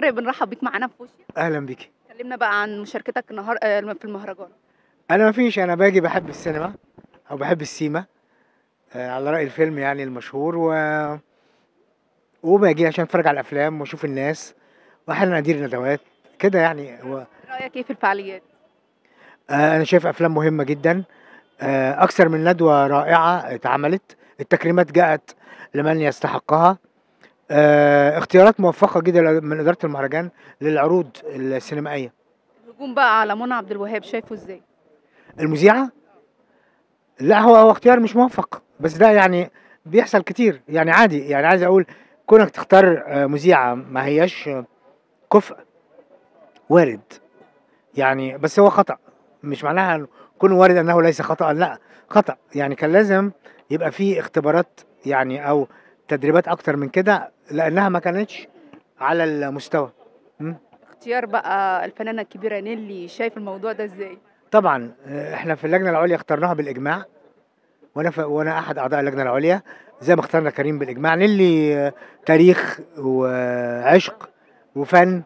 طارق بنرحب بيك معانا في وشي؟ أهلا بيكي كلمنا بقى عن مشاركتك النهار آه، في المهرجان. أنا ما فيش أنا باجي بحب السينما أو بحب السيما آه، على رأي الفيلم يعني المشهور و وباجي عشان أتفرج على الأفلام وأشوف الناس واحيانا أدير ندوات كده يعني. هو رأيك إيه في الفعاليات؟ آه، أنا شايف أفلام مهمة جدا. أكثر من ندوة رائعة اتعملت. التكريمات جاءت لمن يستحقها. اختيارات موفقة جدا من إدارة المهرجان للعروض السينمائية. الهجوم بقى على منى عبد الوهاب شايفه إزاي؟ المذيعة؟ لا هو هو اختيار مش موفق بس ده يعني بيحصل كتير. يعني عادي يعني عايز أقول كونك تختار آه، مذيعة ما هياش آه، كفء وارد. يعني بس هو خطأ مش معناها كونه وارد إنه ليس خطأ لا خطأ. يعني كان لازم يبقى في اختبارات يعني أو تدريبات أكتر من كده لأنها ما كانتش على المستوى? اختيار بقى الفنانة الكبيرة نيلي شايف الموضوع ده إزاي؟ طبعا آه، إحنا في اللجنة العليا اخترناها بالإجماع وأنا ف... وأنا أحد أعضاء اللجنة العليا زي ما اخترنا كريم بالإجماع. نيلي آه، تاريخ وعشق وفن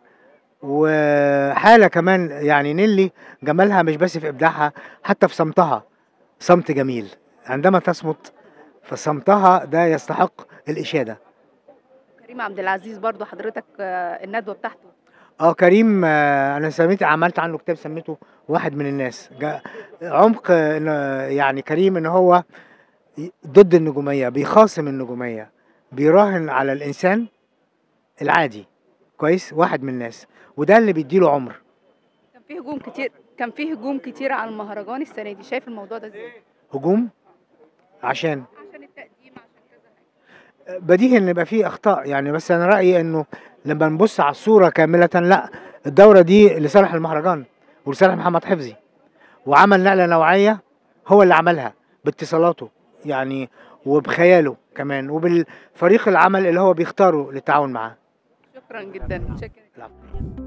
وحالة كمان يعني نيلي جمالها مش بس في إبداعها حتى في صمتها. صمت جميل. عندما تصمت فصمتها ده يستحق الإشادة. كريم عبد العزيز برضو حضرتك آه، الندوة بتاعته. آه كريم آه، أنا سميت عملت عنه كتاب سميته واحد من الناس. عمق يعني كريم إن هو ضد النجومية بيخاصم النجومية بيراهن على الإنسان العادي. كويس؟ واحد من الناس. وده اللي بيديله عمر. كان في هجوم كتير كان في هجوم كتير على المهرجان السنة دي. شايف الموضوع ده إزاي؟ هجوم؟ عشان عشان التقديم عشان كذا حاجة بديهي إن يبقى فيه أخطاء. يعني بس أنا رأيي إنه لما نبص على الصورة كاملة لا الدورة دي لصالح المهرجان ولصالح محمد حفظي. وعمل نقلة نوعية هو اللي عملها باتصالاته يعني وبخياله كمان وبالفريق العمل اللي هو بيختاره للتعاون معاه. شكرا جدا. شكرا العفو.